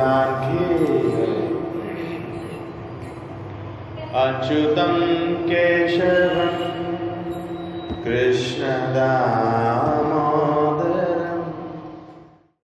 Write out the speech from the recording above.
भगवान की अच्युतम केशवम कृष्णदाम।